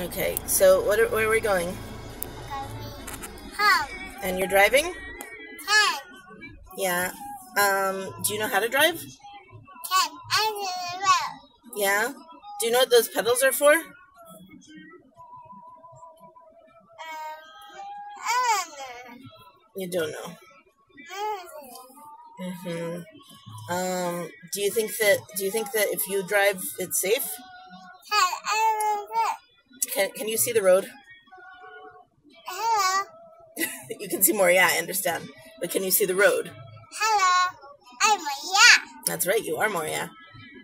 Okay, so what are, where are we going? Home. And you're driving? Ten. Yeah. Um, do you know how to drive? Ten. Under the road. Yeah. Do you know what those pedals are for? Um, under. You don't know. Mhm. Um, do you think that do you think that if you drive it's safe? Ten. Under the. Can can you see the road? Hello. you can see more, yeah, I understand. But can you see the road? Hello. I'm a yeah. That's right, you are Moriya.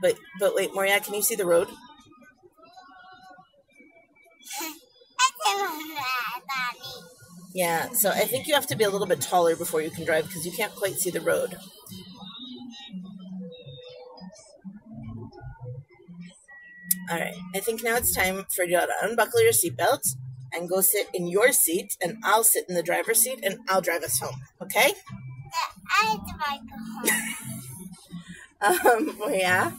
But but wait, Moriya, can you see the road? I'm a daddy. Yeah, so I think you have to be a little bit taller before you can drive because you can't quite see the road. All right, I think now it's time for you to unbuckle your seatbelt and go sit in your seat, and I'll sit in the driver's seat and I'll drive us home. Okay? I do my go home. Um, yeah.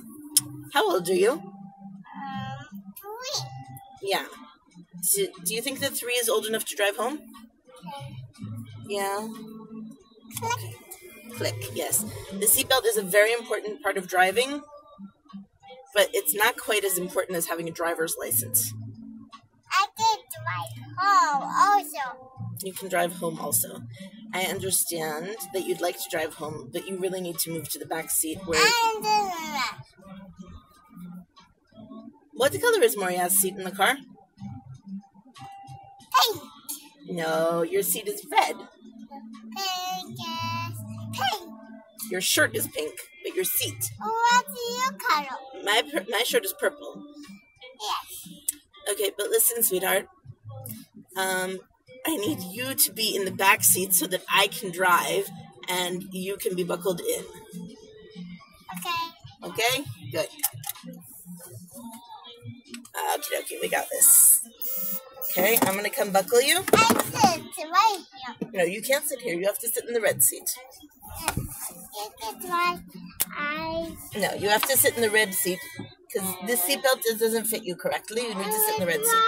How old are you? Um, three. Yeah. Do, do you think that three is old enough to drive home? Yeah. Click. Click, yes. The seatbelt is a very important part of driving, but it's not quite as important as having a driver's license. I did drive home also. You can drive home also. I understand that you'd like to drive home, but you really need to move to the back seat where. What color is Moriya's seat in the car? pink. No, your seat is red. Pink is pink. Your shirt is pink, but your seat. What's your color? My my shirt is purple. Yes. Okay, but listen, sweetheart. Um, I need you to be in the back seat so that I can drive and you can be buckled in. Okay. Okay? Good. Okay, okay, we got this. Okay, I'm gonna come buckle you. I sit right here. No, you can't sit here. You have to sit in the red seat. This is why I No, you have to sit in the red seat because this seatbelt doesn't fit you correctly. You need to sit in the red seat.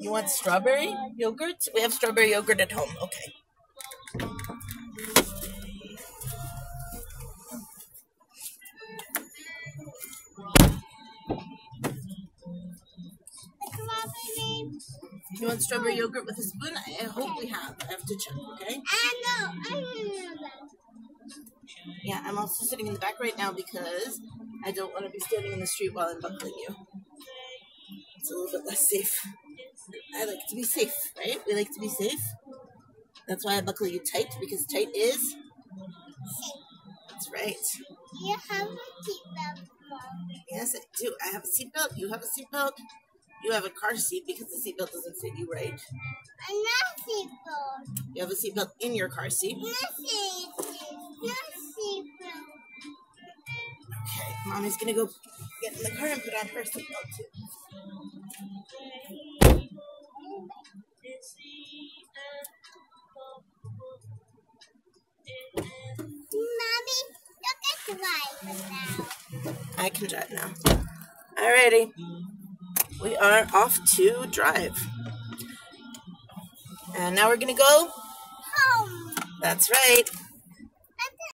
You want strawberry yogurt? We have strawberry yogurt at home. Okay. You want strawberry yogurt with a spoon? I hope we have. I have to check, okay? I know. I remember. Yeah, I'm also sitting in the back right now because I don't want to be standing in the street while I'm buckling you. It's a little bit less safe. I like to be safe, right? We like to be safe. That's why I buckle you tight because tight is. That's right. You have a seatbelt. Mom. Yes, I do. I have a seatbelt. You have a seatbelt. You have a car seat because the seatbelt doesn't fit you right. Another seatbelt. You have a seatbelt in your car seat. Another seatbelt. Another seatbelt. Okay, mommy's gonna go get in the car and put on her seatbelt too. Mommy, look at the light now. I can drive now. Alrighty. We are off to drive. And now we're gonna go. Home. That's right.